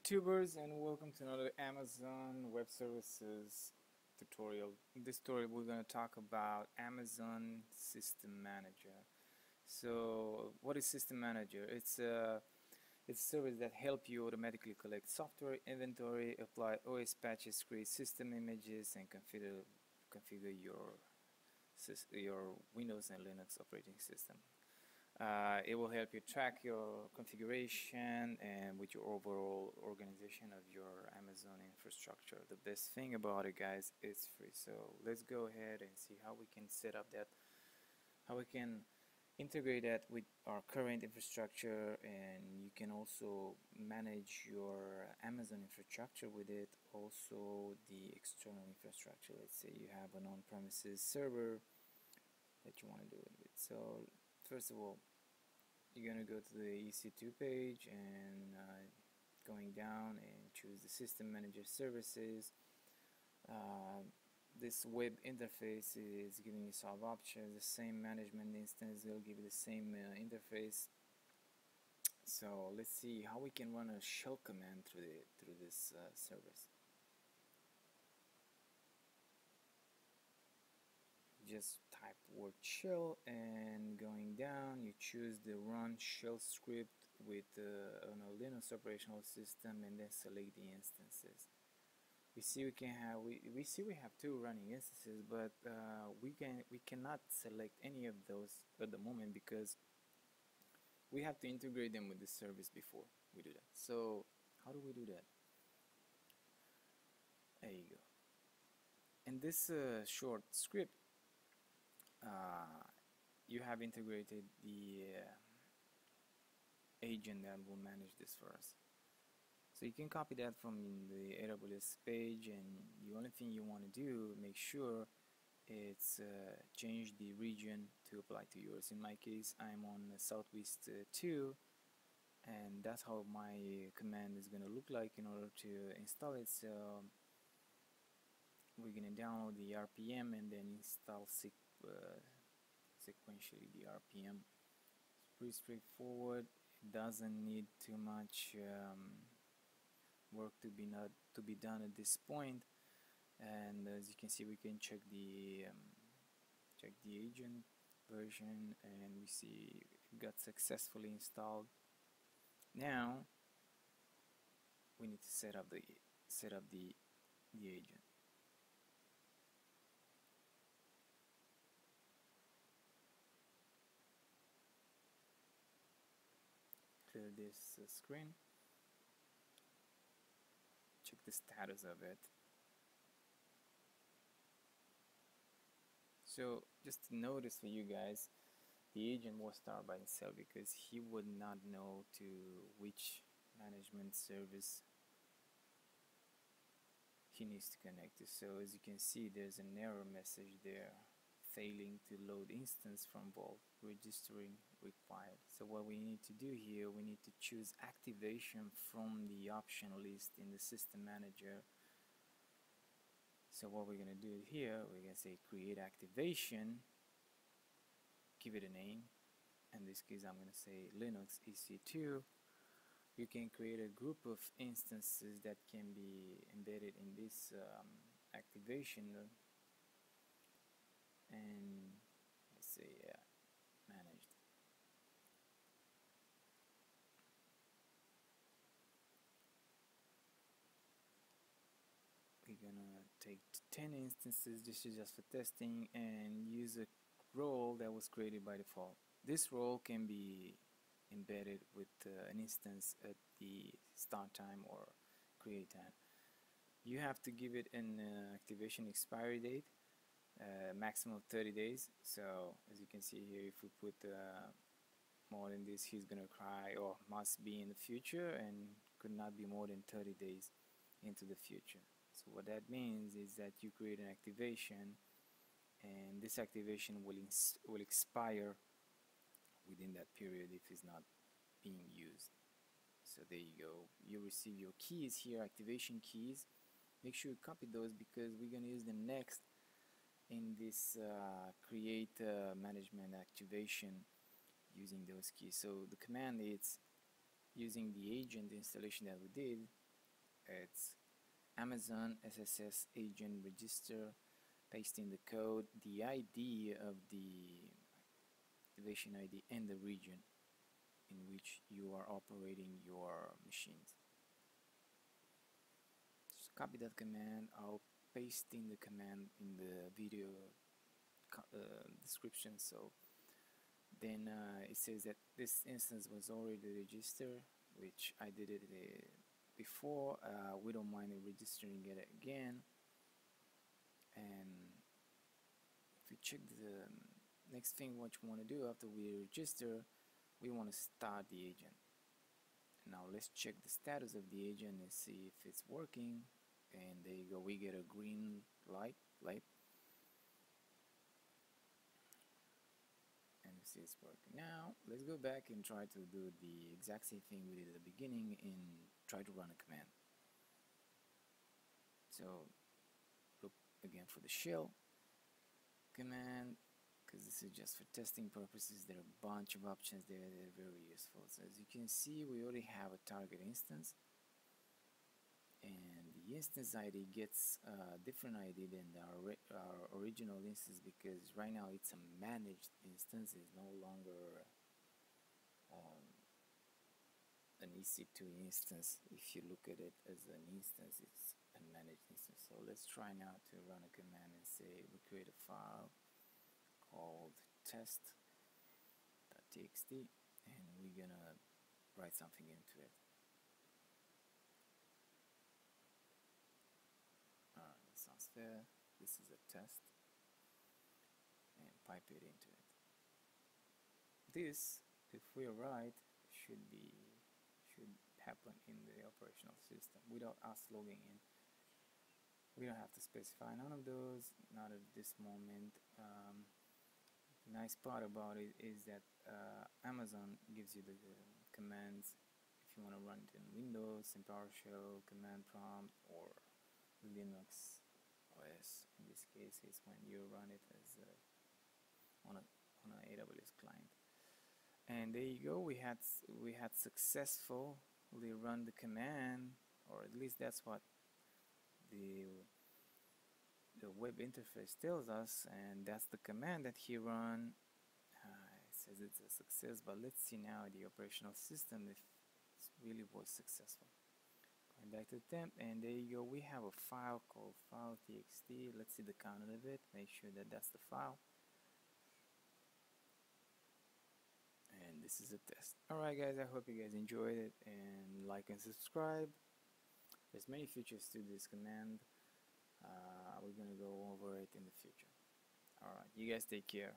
YouTubers and welcome to another Amazon Web Services tutorial. In this tutorial we're going to talk about Amazon System Manager. So what is System Manager? It's a, it's a service that helps you automatically collect software inventory, apply OS patches, create system images and configure, configure your, your Windows and Linux operating system. Uh, it will help you track your configuration and with your overall organization of your Amazon infrastructure. The best thing about it guys it's free. So let's go ahead and see how we can set up that how we can integrate that with our current infrastructure. And you can also manage your Amazon infrastructure with it also the external infrastructure. Let's say you have an on-premises server that you want to do it with. So first of all you're gonna go to the EC2 page and uh, going down and choose the system manager services. Uh, this web interface is giving you some options the same management instance will give you the same uh, interface. So let's see how we can run a shell command through the through this uh, service just type word shell and going down you choose the run shell script with uh, a Linux operational system and then select the instances. We see we can have we, we see we have two running instances but uh, we can we cannot select any of those at the moment because we have to integrate them with the service before we do that. So how do we do that? There you go. In this uh, short script uh, you have integrated the uh, agent that will manage this for us. So you can copy that from the AWS page and the only thing you want to do, make sure it's uh, change the region to apply to yours. In my case, I'm on Southwest uh, 2 and that's how my command is going to look like in order to install it. So we're going to download the RPM and then install uh, sequentially the RPM. It's pretty straightforward. It doesn't need too much um, work to be not to be done at this point. And as you can see, we can check the um, check the agent version, and we see it got successfully installed. Now we need to set up the set up the the agent. This uh, screen. Check the status of it. So just notice for you guys the agent was started by himself because he would not know to which management service he needs to connect to. So as you can see there's an error message there failing to load instance from Vault registering required. So what we need to do here we need to choose activation from the option list in the system manager. So what we're gonna do here we're gonna say create activation give it a name. In this case I'm gonna say Linux EC2 you can create a group of instances that can be embedded in this um, activation. And let's see yeah managed we're gonna take 10 instances this is just for testing and use a role that was created by default. This role can be embedded with uh, an instance at the start time or create time. You have to give it an uh, activation expiry date uh, maximum 30 days. So as you can see here if we put uh, more than this he's gonna cry or must be in the future and could not be more than 30 days into the future so what that means is that you create an activation and this activation will, will expire within that period if it's not being used. So there you go. You receive your keys here activation keys. Make sure you copy those because we're gonna use them next in this uh, create uh, management activation using those keys. So the command is using the agent installation that we did. It's Amazon SSM agent register pasting the code the ID of the activation ID and the region in which you are operating your machines. Just copy that command. I'll paste in the command in the video uh, description. So then uh, it says that this instance was already registered which I did it uh, before uh, we don't mind registering it again. And if we check the um, next thing what you want to do after we register we want to start the agent. Now let's check the status of the agent and see if it's working. And there you go we get a green light light. And see it's working. Now let's go back and try to do the exact same thing we did at the beginning and try to run a command. So look again for the shell command because this is just for testing purposes. There are a bunch of options there that are very useful. So as you can see we already have a target instance. And the instance ID gets a different ID than our, our original instance because right now it's a managed instance. It's no longer um, an EC2 instance if you look at it as an instance it's a managed instance so let's try now to run a command and say we create a file called test.txt and we're gonna write something into it. Alright, that sounds fair. This is a test and pipe it into it. This, if we're right, should be happen in the operational system without us logging in. We don't have to specify none of those, not at this moment. Um, nice part about it is that uh, Amazon gives you the, the, commands if you want to run it in Windows in PowerShell command prompt or Linux OS in this case is when you run it as a, on a on an AWS client and there you go we had we had successfully run the command or at least that's what the the web interface tells us and that's the command that he run. Uh, it says it's a success but let's see now the operational system if it really was successful. Going back to temp and there you go. We have a file called file txt let's see the content of it. Make sure that that's the file and this is a test. Alright guys I hope you guys enjoyed it and like and subscribe. There's many features to this command. Uh, we're gonna go over it in the future. Alright you guys take care